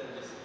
and just